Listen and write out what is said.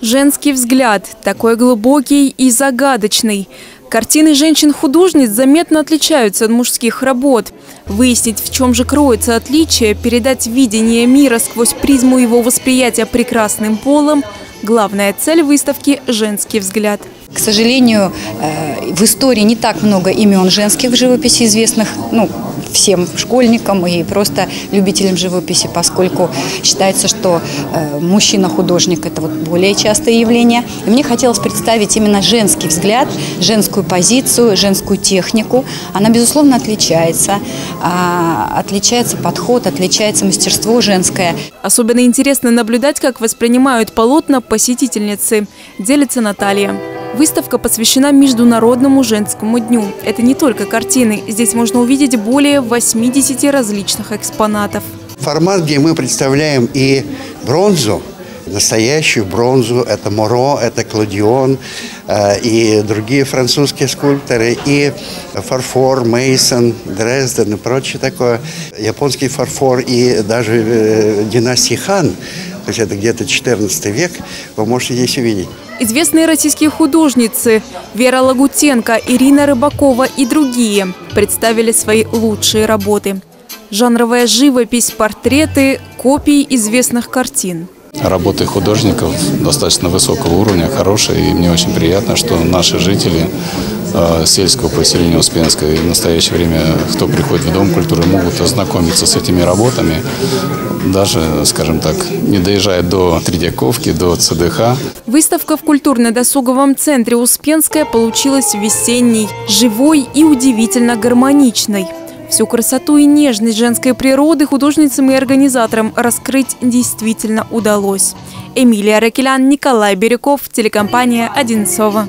Женский взгляд, такой глубокий и загадочный. Картины женщин-художниц заметно отличаются от мужских работ. Выяснить, в чем же кроется отличие, передать видение мира сквозь призму его восприятия прекрасным полом – главная цель выставки «Женский взгляд». К сожалению, э, в истории не так много имен женских в живописи известных, ну, всем школьникам и просто любителям живописи, поскольку считается, что э, мужчина-художник – это вот более частое явление. И мне хотелось представить именно женский взгляд, женскую позицию, женскую технику. Она, безусловно, отличается. А, отличается подход, отличается мастерство женское. Особенно интересно наблюдать, как воспринимают полотна посетительницы, делится Наталья. Выставка посвящена Международному женскому дню. Это не только картины. Здесь можно увидеть более 80 различных экспонатов. Формат, где мы представляем и бронзу, настоящую бронзу, это Моро, это Клодион э, и другие французские скульпторы, и фарфор, Мейсон, Дрезден и прочее такое, японский фарфор и даже э, династии Хан, то есть это где-то 14 век, вы можете здесь увидеть. Известные российские художницы Вера Лагутенко, Ирина Рыбакова и другие представили свои лучшие работы. Жанровая живопись, портреты, копии известных картин. Работы художников достаточно высокого уровня, хорошие, и мне очень приятно, что наши жители сельского поселения Успенска и в настоящее время, кто приходит в Дом культуры, могут ознакомиться с этими работами, даже, скажем так, не доезжая до Тредяковки, до ЦДХ. Выставка в культурно-досуговом центре Успенская получилась весенней, живой и удивительно гармоничной. Всю красоту и нежность женской природы художницам и организаторам раскрыть действительно удалось. Эмилия Ракелян, Николай Бирюков, телекомпания «Одинцова».